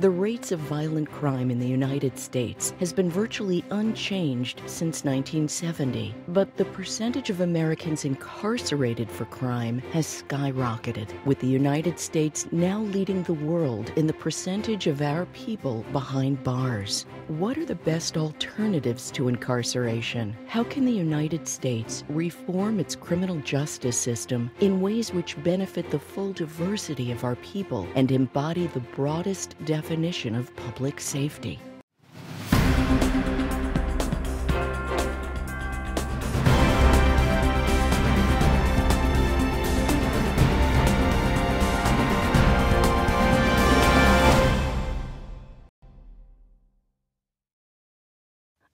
The rates of violent crime in the United States has been virtually unchanged since 1970, but the percentage of Americans incarcerated for crime has skyrocketed, with the United States now leading the world in the percentage of our people behind bars. What are the best alternatives to incarceration? How can the United States reform its criminal justice system in ways which benefit the full diversity of our people and embody the broadest definition definition of public safety.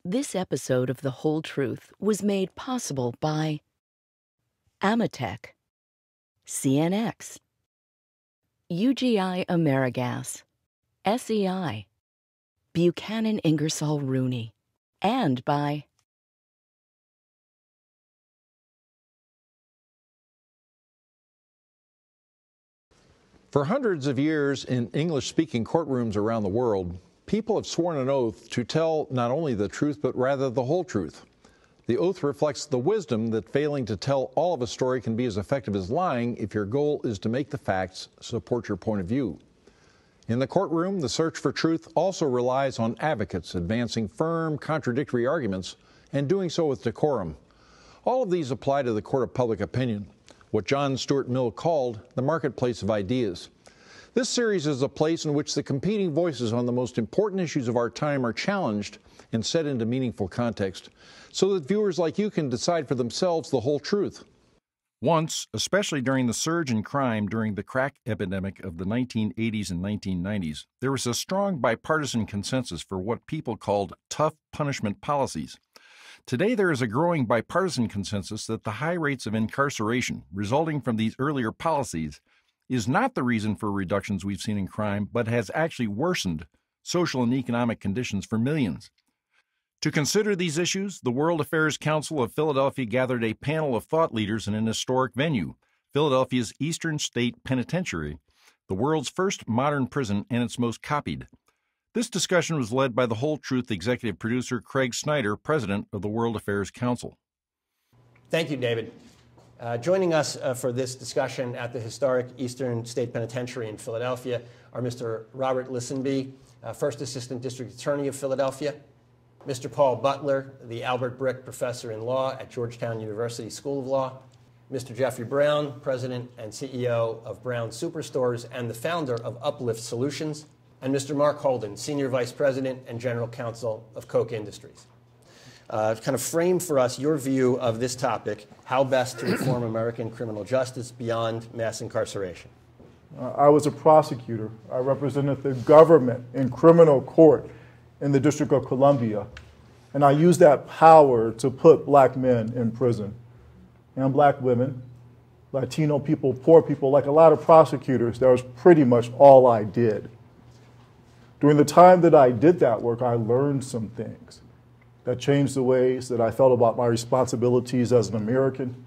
This episode of The Whole Truth was made possible by Ametek, CNX, UGI AmeriGas, SEI, Buchanan Ingersoll Rooney, and by For hundreds of years in English speaking courtrooms around the world, people have sworn an oath to tell not only the truth, but rather the whole truth. The oath reflects the wisdom that failing to tell all of a story can be as effective as lying if your goal is to make the facts support your point of view. In the courtroom, the search for truth also relies on advocates advancing firm, contradictory arguments and doing so with decorum. All of these apply to the court of public opinion, what John Stuart Mill called the marketplace of ideas. This series is a place in which the competing voices on the most important issues of our time are challenged and set into meaningful context so that viewers like you can decide for themselves the whole truth. Once, especially during the surge in crime during the crack epidemic of the 1980s and 1990s, there was a strong bipartisan consensus for what people called tough punishment policies. Today, there is a growing bipartisan consensus that the high rates of incarceration resulting from these earlier policies is not the reason for reductions we've seen in crime, but has actually worsened social and economic conditions for millions. To consider these issues, the World Affairs Council of Philadelphia gathered a panel of thought leaders in an historic venue, Philadelphia's Eastern State Penitentiary, the world's first modern prison and its most copied. This discussion was led by the Whole Truth executive producer Craig Snyder, president of the World Affairs Council. Thank you, David. Uh, joining us uh, for this discussion at the historic Eastern State Penitentiary in Philadelphia are Mr. Robert Listenbee, uh, First Assistant District Attorney of Philadelphia, Mr. Paul Butler, the Albert Brick Professor in Law at Georgetown University School of Law, Mr. Jeffrey Brown, President and CEO of Brown Superstores and the founder of Uplift Solutions, and Mr. Mark Holden, Senior Vice President and General Counsel of Koch Industries. Uh, kind of frame for us your view of this topic how best to reform American criminal justice beyond mass incarceration. Uh, I was a prosecutor. I represented the government in criminal court in the District of Columbia. And I used that power to put black men in prison and black women, Latino people, poor people, like a lot of prosecutors. That was pretty much all I did. During the time that I did that work, I learned some things that changed the ways that I felt about my responsibilities as an American,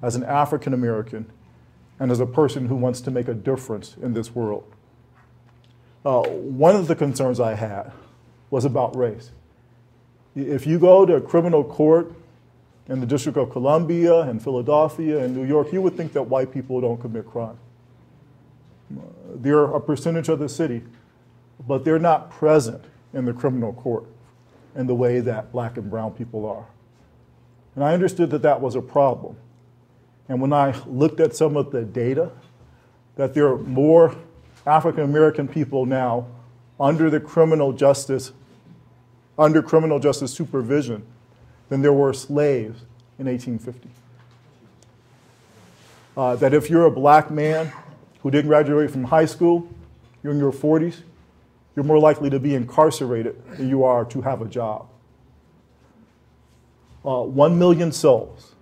as an African American, and as a person who wants to make a difference in this world. Uh, one of the concerns I had was about race. If you go to a criminal court in the District of Columbia and Philadelphia and New York, you would think that white people don't commit crime. They're a percentage of the city, but they're not present in the criminal court in the way that black and brown people are. And I understood that that was a problem. And when I looked at some of the data, that there are more African American people now under the criminal justice, under criminal justice supervision than there were slaves in 1850. Uh, that if you're a black man who didn't graduate from high school, you're in your 40s, you're more likely to be incarcerated than you are to have a job. Uh, one million souls,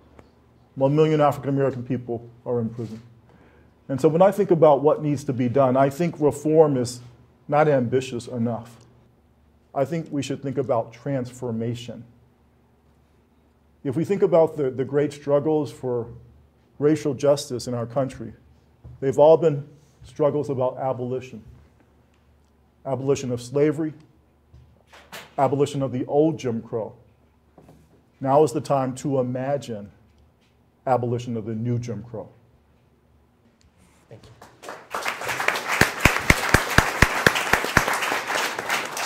one million African American people are in prison. And so when I think about what needs to be done, I think reform is not ambitious enough. I think we should think about transformation. If we think about the, the great struggles for racial justice in our country, they've all been struggles about abolition. abolition of slavery, abolition of the old Jim Crow. Now is the time to imagine abolition of the new Jim Crow. Thank you.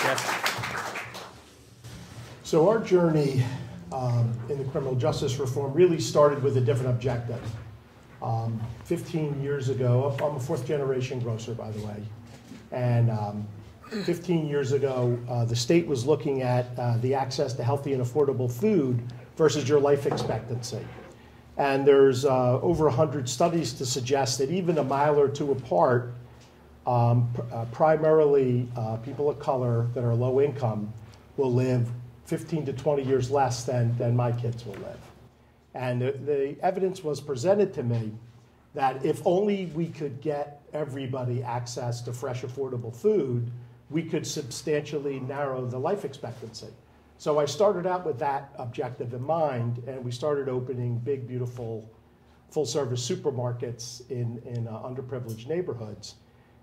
Yes. So our journey um, in the criminal justice reform really started with a different objective. Um, 15 years ago, I'm a fourth generation grocer, by the way, and um, 15 years ago, uh, the state was looking at uh, the access to healthy and affordable food versus your life expectancy. And there's uh, over 100 studies to suggest that even a mile or two apart, um, pr- uh, primarily uh, people of color that are low income will live 15 to 20 years less than, than my kids will live. And the, the evidence was presented to me that if only we could get everybody access to fresh, affordable food, we could substantially narrow the life expectancy. So I started out with that objective in mind, and we started opening big, beautiful, full service supermarkets in, in uh, underprivileged neighborhoods.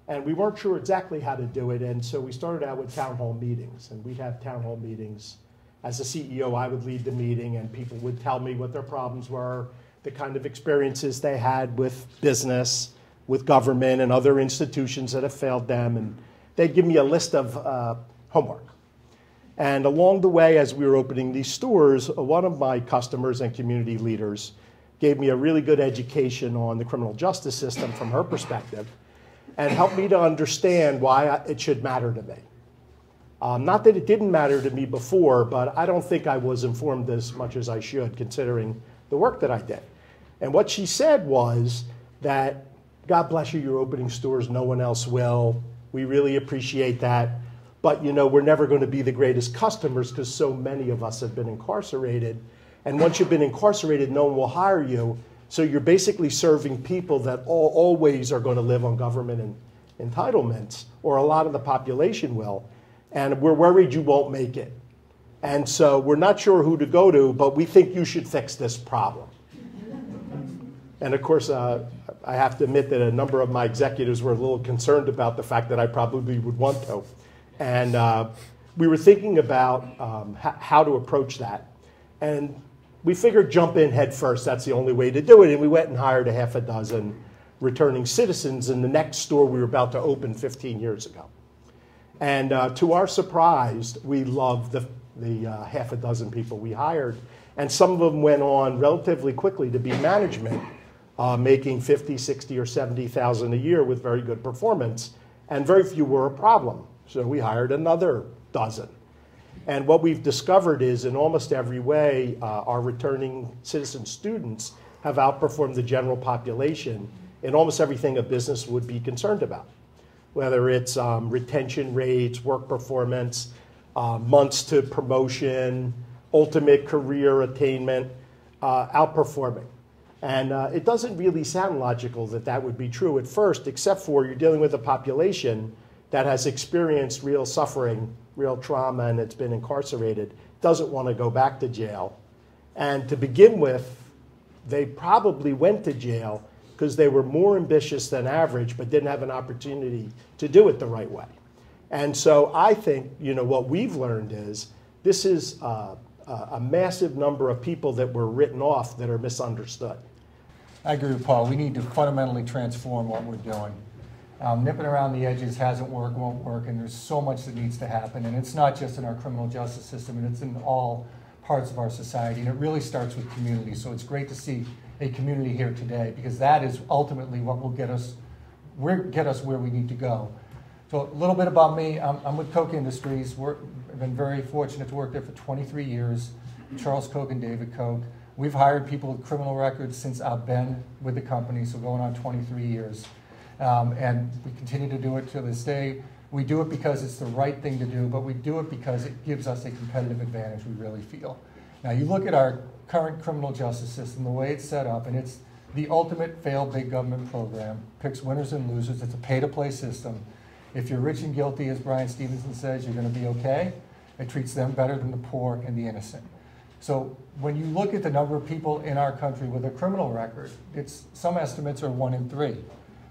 And we weren't sure exactly how to do it, and so we started out with town hall meetings. And we'd have town hall meetings. As a CEO, I would lead the meeting, and people would tell me what their problems were, the kind of experiences they had with business, with government, and other institutions that have failed them. And they'd give me a list of uh, homework. And along the way, as we were opening these stores, uh, one of my customers and community leaders gave me a really good education on the criminal justice system from her perspective and helped me to understand why it should matter to me. Um, not that it didn't matter to me before, but I don't think I was informed as much as I should, considering the work that I did. And what she said was that, God bless you, you're opening stores, no one else will. We really appreciate that. But you know, we're never going to be the greatest customers because so many of us have been incarcerated. And once you've been incarcerated, no one will hire you. So you're basically serving people that all, always are going to live on government and entitlements, or a lot of the population will. And we're worried you won't make it. And so we're not sure who to go to, but we think you should fix this problem. And of course, uh, I have to admit that a number of my executives were a little concerned about the fact that I probably would want to. And uh, we were thinking about um, how to approach that. And we figured jump in head first. That's the only way to do it. And we went and hired a half a dozen returning citizens in the next store we were about to open 15 years ago. And uh, to our surprise, we loved the, the uh, half a dozen people we hired. And some of them went on relatively quickly to be management, uh, making 50, 60, or 70,000 a year with very good performance. And very few were a problem. So we hired another dozen. And what we've discovered is in almost every way, uh, our returning citizen students have outperformed the general population in almost everything a business would be concerned about whether it's um, retention rates, work performance, uh, months to promotion, ultimate career attainment, uh, outperforming. And uh, it doesn't really sound logical that that would be true at first, except for you're dealing with a population that has experienced real suffering, real trauma, and it's been incarcerated, doesn't want to go back to jail. And to begin with, they probably went to jail because they were more ambitious than average but didn't have an opportunity to do it the right way. And so I think, you know, what we've learned is this is uh, a massive number of people that were written off that are misunderstood. I agree with Paul. We need to fundamentally transform what we're doing. Um, nipping around the edges hasn't worked, won't work, and there's so much that needs to happen. And it's not just in our criminal justice system, and it's in all parts of our society. And it really starts with community. So it's great to see a community here today because that is ultimately what will get us where, get us where we need to go. So a little bit about me. I'm, I'm with Koch Industries. We're, I've been very fortunate to work there for 23 years. Charles Koch and David Koch. We've hired people with criminal records since I've been with the company, so going on 23 years. Um, and we continue to do it to this day. We do it because it's the right thing to do, but we do it because it gives us a competitive advantage, we really feel. Now, you look at our current criminal justice system, the way it's set up, and it's the ultimate failed big government program, picks winners and losers. It's a pay to play system. If you're rich and guilty, as Brian Stevenson says, you're going to be okay. It treats them better than the poor and the innocent. So when you look at the number of people in our country with a criminal record, it's some estimates are one in three.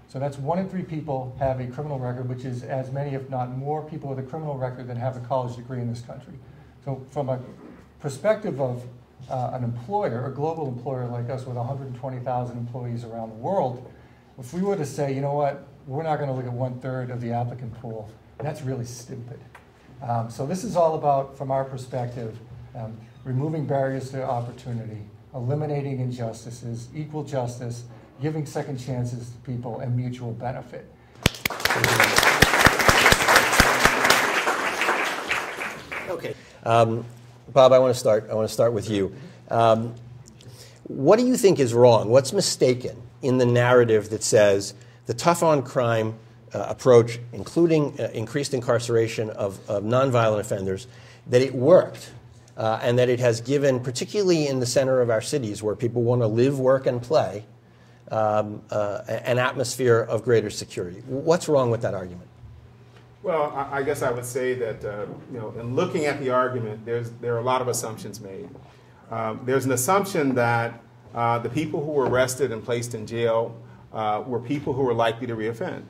So that's one in three people have a criminal record, which is as many, if not more, people with a criminal record than have a college degree in this country. So from a perspective of uh, an employer, a global employer like us with 120,000 employees around the world, if we were to say, you know what, we're not going to look at one third of the applicant pool, that's really stupid. Um, so this is all about, from our perspective, um, removing barriers to opportunity, eliminating injustices, equal justice, giving second chances to people, and mutual benefit. Okay. Um, Bob, I want to start. I want to start with you. Um, what do you think is wrong? What's mistaken in the narrative that says the tough on crime uh, approach, including uh, increased incarceration of, of nonviolent offenders, that it worked uh, and that it has given, particularly in the center of our cities where people want to live, work, and play, um, uh, an atmosphere of greater security. What's wrong with that argument? Well, I, I guess I would say that uh, you know, in looking at the argument, there's there are a lot of assumptions made. Um, there's an assumption that uh, the people who were arrested and placed in jail uh, were people who were likely to reoffend.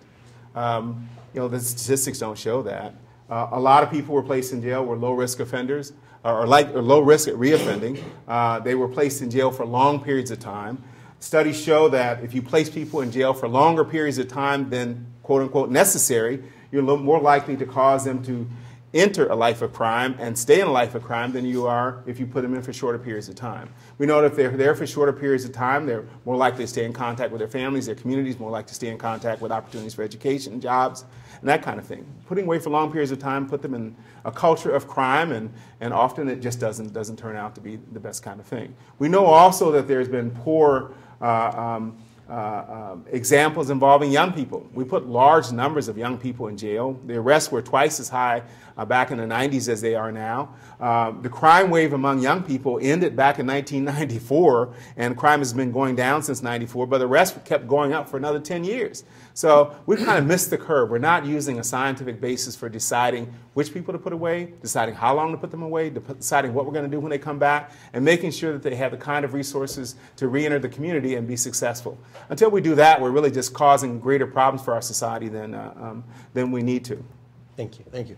Um, you know, the statistics don't show that. Uh, a lot of people who were placed in jail were low risk offenders or, like, or low risk at reoffending. Uh, they were placed in jail for long periods of time. Studies show that if you place people in jail for longer periods of time than quote unquote necessary, you're a little more likely to cause them to enter a life of crime and stay in a life of crime than you are if you put them in for shorter periods of time. We know that if they're there for shorter periods of time, they're more likely to stay in contact with their families, their communities, more likely to stay in contact with opportunities for education, jobs, and that kind of thing. Putting away for long periods of time put them in a culture of crime, and, and often it just doesn't, doesn't turn out to be the best kind of thing. We know also that there's been poor uh, um, uh, um, examples involving young people. We put large numbers of young people in jail. The arrests were twice as high uh, back in the 90s as they are now. Uh, the crime wave among young people ended back in 1994, and crime has been going down since 94, but the rest kept going up for another 10 years. So we've kind of missed the curve. We're not using a scientific basis for deciding which people to put away, deciding how long to put them away, deciding what we're going to do when they come back, and making sure that they have the kind of resources to reenter the community and be successful. Until we do that, we're really just causing greater problems for our society than, uh, um, than we need to. Thank you. Thank you.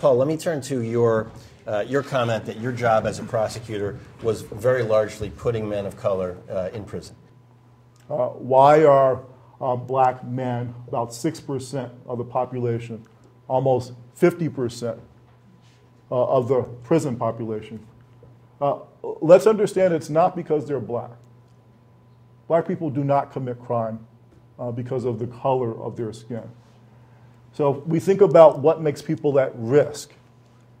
Paul, let me turn to your, uh, your comment that your job as a prosecutor was very largely putting men of color uh, in prison. Uh, why are uh, black men, about 6% of the population, almost 50% uh, of the prison population. Uh, let's understand it's not because they're black. Black people do not commit crime because of the color of their skin. So we think about what makes people at risk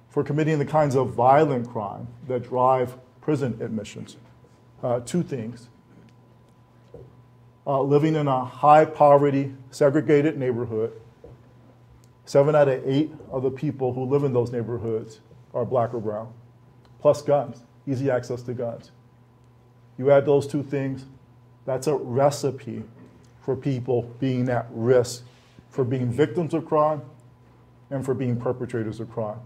for committing the kinds of violent crime that drive prison admissions. Uh, two things uh, living in a high poverty, segregated neighborhood. Seven out of eight of the people who live in those neighborhoods are black or brown, plus guns, easy access to guns. You add those two things, that's a recipe for people being at risk for being victims of crime and for being perpetrators of crime.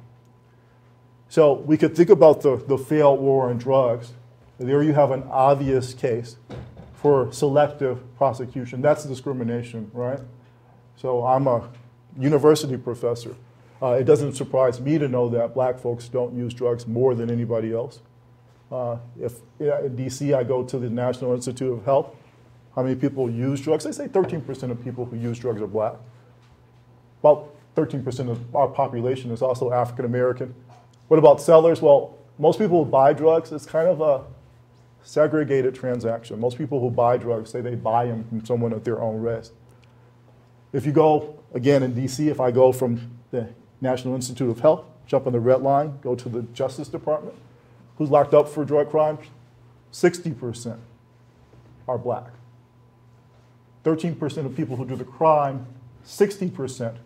So we could think about the, the failed war on drugs. There you have an obvious case for selective prosecution. That's discrimination, right? So I'm a university professor. Uh, it doesn't surprise me to know that black folks don't use drugs more than anybody else. Uh, if in DC I go to the National Institute of Health, how many people use drugs? They say 13% of people who use drugs are black. About 13% of our population is also African American. What about sellers? Well, most people who buy drugs, it's kind of a segregated transaction. Most people who buy drugs say they buy them from someone at their own risk. If you go, again in DC, if I go from the National Institute of Health, jump on the red line, go to the Justice Department, who's locked up for drug crimes? 60% are black. 13% of people who do the crime, 60%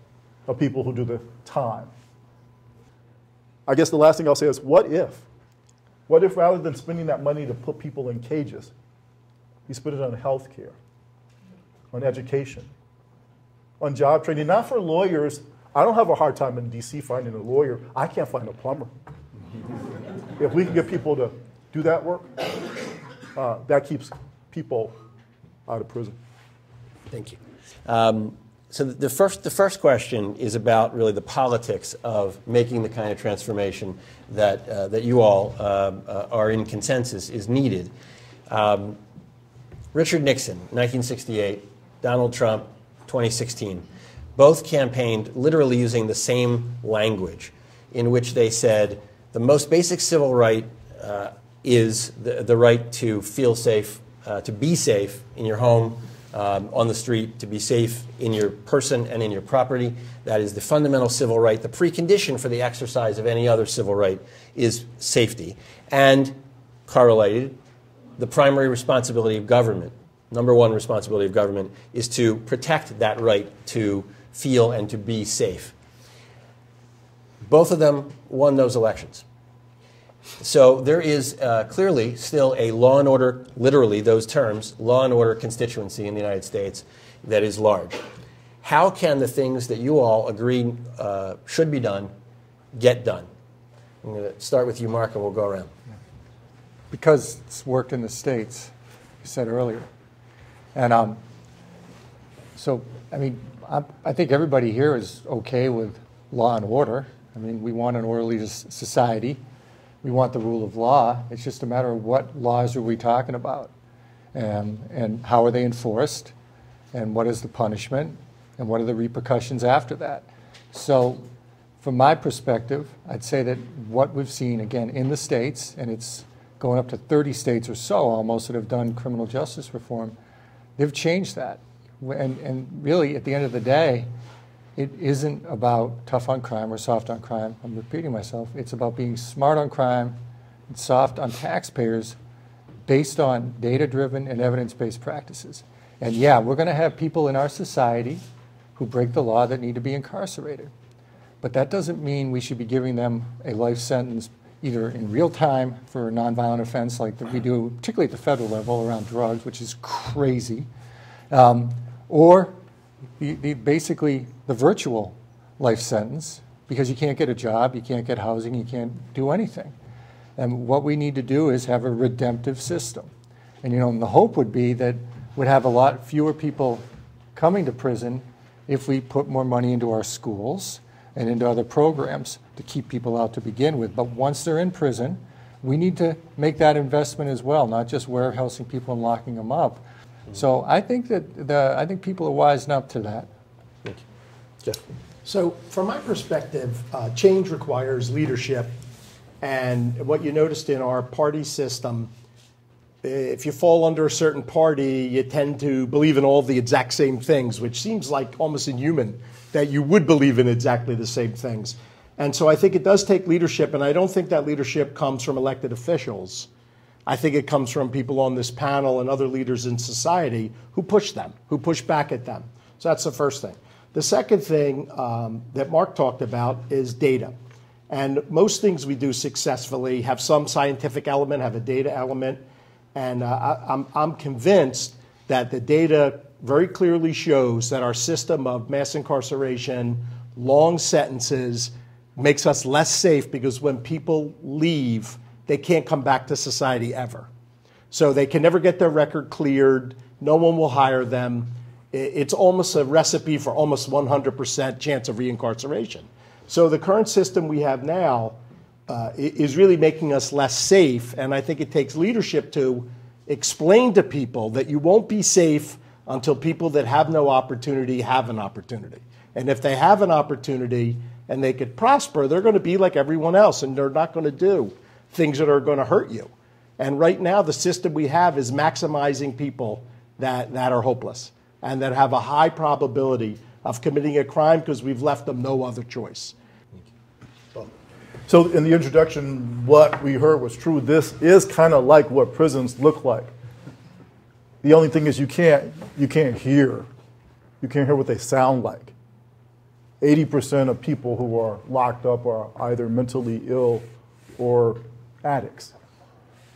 of people who do the time. I guess the last thing I'll say is what if what if rather than spending that money to put people in cages, you spend it on health care, on education, on job training, not for lawyers. I don't have a hard time in DC finding a lawyer. I can't find a plumber. if we can get people to do that work, uh, that keeps people out of prison. Thank you. Um, so the first, the first question is about really the politics of making the kind of transformation that, uh, that you all uh, uh, are in consensus is needed. Um, Richard Nixon, 1968, Donald Trump, 2016, both campaigned literally using the same language in which they said the most basic civil right uh, is the, the right to feel safe, uh, to be safe in your home, um, on the street, to be safe in your person and in your property. That is the fundamental civil right. The precondition for the exercise of any other civil right is safety. And correlated, the primary responsibility of government, number one responsibility of government, is to protect that right to feel and to be safe. Both of them won those elections. So there is uh, clearly still a law and order, literally those terms, law and order constituency in the United States that is large. How can the things that you all agree uh, should be done get done? I'm going to start with you, Mark, and we'll go around. Because it's worked in the states, you said earlier. And um, so, I mean, I, I think everybody here is okay with law and order. I mean, we want an orderly society we want the rule of law. It's just a matter of what laws are we talking about, and and how are they enforced, and what is the punishment, and what are the repercussions after that. So, from my perspective, I'd say that what we've seen again in the states, and it's going up to 30 states or so almost that have done criminal justice reform, they've changed that. And, and really, at the end of the day, it isn't about tough on crime or soft on crime. I'm repeating myself. It's about being smart on crime and soft on taxpayers based on data driven and evidence based practices. And yeah, we're going to have people in our society who break the law that need to be incarcerated. But that doesn't mean we should be giving them a life sentence either in real time for a nonviolent offense like we do, particularly at the federal level around drugs, which is crazy, um, or basically the virtual life sentence because you can't get a job, you can't get housing, you can't do anything. And what we need to do is have a redemptive system. And you know, and the hope would be that we'd have a lot fewer people coming to prison if we put more money into our schools and into other programs to keep people out to begin with. But once they're in prison, we need to make that investment as well, not just warehousing people and locking them up, so I think that the, I think people are wising up to that. Thank you. Jeff. So from my perspective, uh, change requires leadership. And what you noticed in our party system, if you fall under a certain party, you tend to believe in all the exact same things, which seems like almost inhuman that you would believe in exactly the same things. And so I think it does take leadership, and I don't think that leadership comes from elected officials. I think it comes from people on this panel and other leaders in society who push them, who push back at them. So that's the first thing. The second thing um, that Mark talked about is data. And most things we do successfully have some scientific element, have a data element. And uh, I, I'm, I'm convinced that the data very clearly shows that our system of mass incarceration, long sentences, makes us less safe because when people leave, they can't come back to society ever. So they can never get their record cleared. No one will hire them. It's almost a recipe for almost 100% chance of reincarceration. So the current system we have now uh, is really making us less safe. And I think it takes leadership to explain to people that you won't be safe until people that have no opportunity have an opportunity. And if they have an opportunity and they could prosper, they're going to be like everyone else and they're not going to do things that are going to hurt you. And right now, the system we have is maximizing people that, that are hopeless and that have a high probability of committing a crime because we've left them no other choice. So, in the introduction, what we heard was true. This is kind of like what prisons look like. The only thing is you can't you can't hear. You can't hear what they sound like. 80% of people who are locked up are either mentally ill or addicts.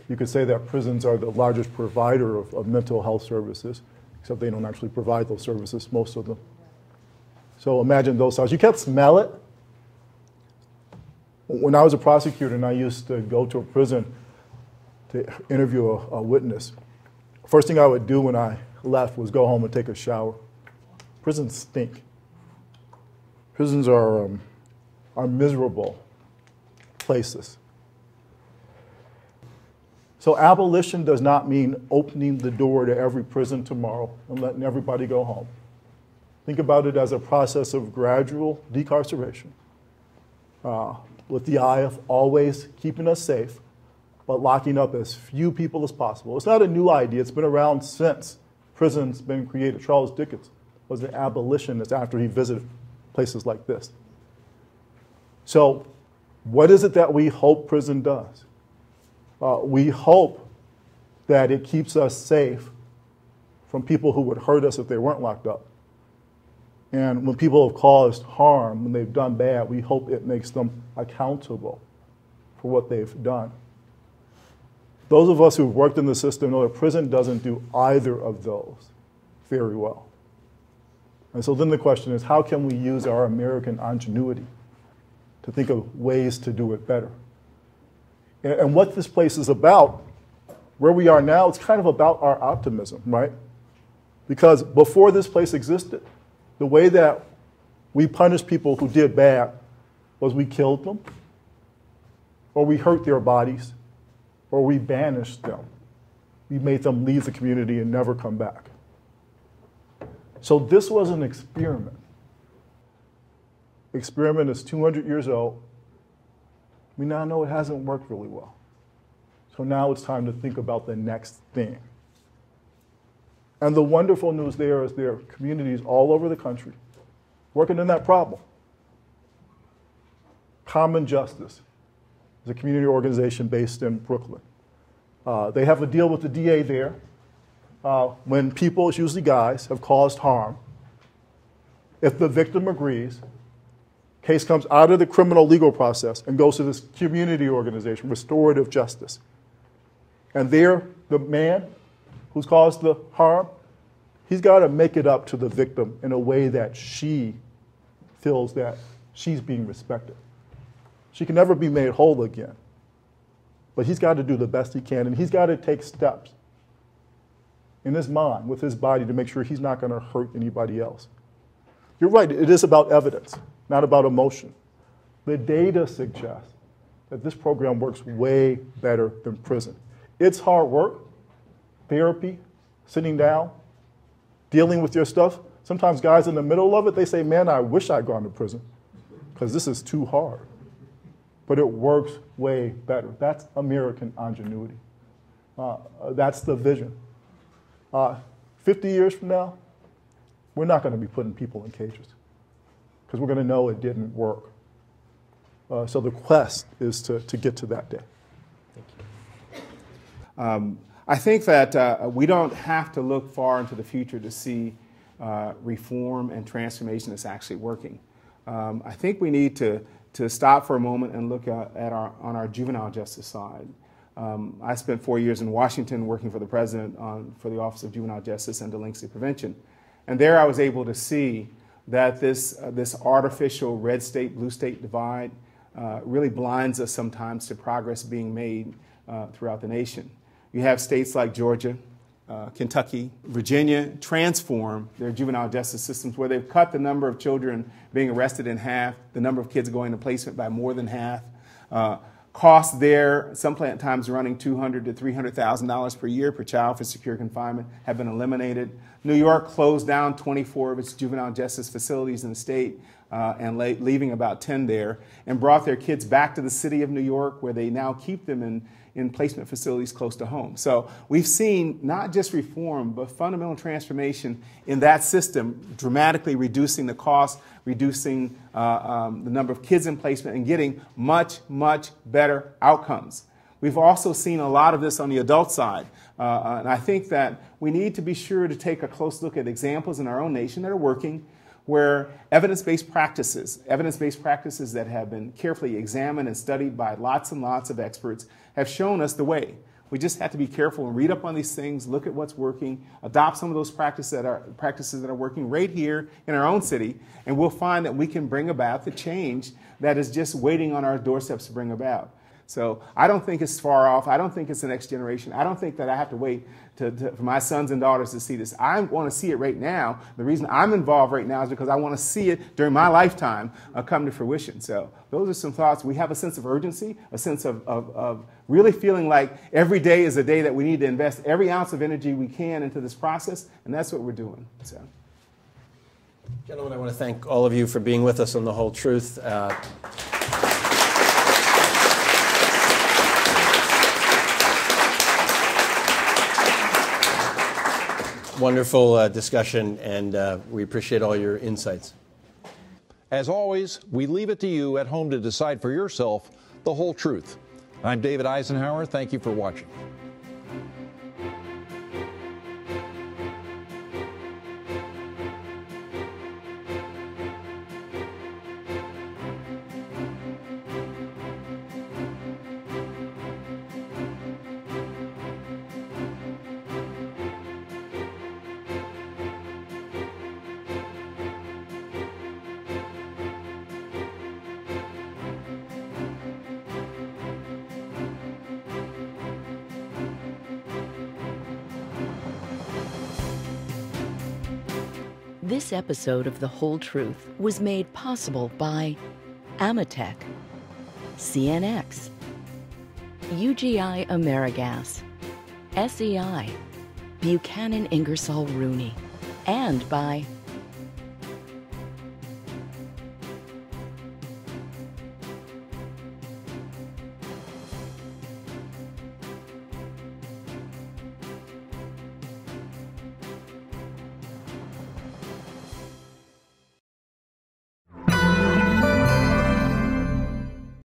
You could say that prisons are the largest provider of, of mental health services, except they don't actually provide those services, most of them. So imagine those sounds. You can't smell it. When I was a prosecutor and I used to go to a prison to interview a, a witness, first thing I would do when I left was go home and take a shower. prisons stink. Prisons are, um, are miserable places. So abolition does not mean opening the door to every prison tomorrow and letting everybody go home. Think about it as a process of gradual decarceration uh, with the eye of always keeping us safe, but locking up as few people as possible. It's not a new idea, it's been around since prison's been created. Charles Dickens was an abolitionist after he visited places like this. So, what is it that we hope prison does? Uh, we hope that it keeps us safe from people who would hurt us if they weren't locked up. And when people have caused harm, when they've done bad, we hope it makes them accountable for what they've done. Those of us who've worked in the system know that prison doesn't do either of those very well. And so then the question is how can we use our American ingenuity to think of ways to do it better? And what this place is about, where we are now, it's kind of about our optimism, right? Because before this place existed, the way that we punished people who did bad was we killed them, or we hurt their bodies, or we banished them. We made them leave the community and never come back. So this was an experiment. Experiment is 200 years old we now know it hasn't worked really well. So now it's time to think about the next thing. And the wonderful news there is there are communities all over the country working in that problem. Common Justice is a community organization based in Brooklyn. Uh, they have a deal with the DA there. Uh, when people, it's usually guys, have caused harm, if the victim agrees, Case comes out of the criminal legal process and goes to this community organization, restorative justice. And there, the man who's caused the harm, he's got to make it up to the victim in a way that she feels that she's being respected. She can never be made whole again. But he's got to do the best he can, and he's got to take steps in his mind, with his body, to make sure he's not going to hurt anybody else. You're right, it is about evidence not about emotion. The data suggests that this program works way better than prison. It's hard work, therapy, sitting down, dealing with your stuff. Sometimes guys in the middle of it, they say, man, I wish I'd gone to prison because this is too hard. But it works way better. That's American ingenuity. Uh, that's the vision. Uh, 50 years from now, we're not going to be putting people in cages because we're going to know it didn't work. Uh, so the quest is to, to get to that day. Thank you. Um, I think that uh, we don't have to look far into the future to see uh, reform and transformation that's actually working. Um, I think we need to, to stop for a moment and look at, at our, on our juvenile justice side. Um, I spent four years in Washington working for the president on, for the Office of Juvenile Justice and Delinquency Prevention. And there I was able to see that this, uh, this artificial red state, blue state divide uh, really blinds us sometimes to progress being made uh, throughout the nation. You have states like Georgia, uh, Kentucky, Virginia transform their juvenile justice systems where they've cut the number of children being arrested in half, the number of kids going to placement by more than half. Costs there, some plant times running $200 to $300,000 per year per child for secure confinement, have been eliminated. New York closed down 24 of its juvenile justice facilities in the state uh, and la- leaving about 10 there, and brought their kids back to the city of New York where they now keep them in, in placement facilities close to home. So we've seen not just reform, but fundamental transformation in that system, dramatically reducing the cost, reducing uh, um, the number of kids in placement, and getting much, much better outcomes. We've also seen a lot of this on the adult side. Uh, uh, and I think that we need to be sure to take a close look at examples in our own nation that are working where evidence-based practices, evidence-based practices that have been carefully examined and studied by lots and lots of experts have shown us the way. We just have to be careful and read up on these things, look at what's working, adopt some of those practices that are, practices that are working right here in our own city, and we'll find that we can bring about the change that is just waiting on our doorsteps to bring about. So I don't think it's far off. I don't think it's the next generation. I don't think that I have to wait to, to, for my sons and daughters to see this. I want to see it right now. The reason I'm involved right now is because I want to see it during my lifetime uh, come to fruition. So those are some thoughts. We have a sense of urgency, a sense of, of, of really feeling like every day is a day that we need to invest every ounce of energy we can into this process, and that's what we're doing. So. Gentlemen, I want to thank all of you for being with us on The Whole Truth. Uh, wonderful uh, discussion, and uh, we appreciate all your insights. As always, we leave it to you at home to decide for yourself the whole truth. I'm David Eisenhower. Thank you for watching. This episode of The Whole Truth was made possible by Ametek, CNX, UGI Amerigas, SEI, Buchanan Ingersoll Rooney, and by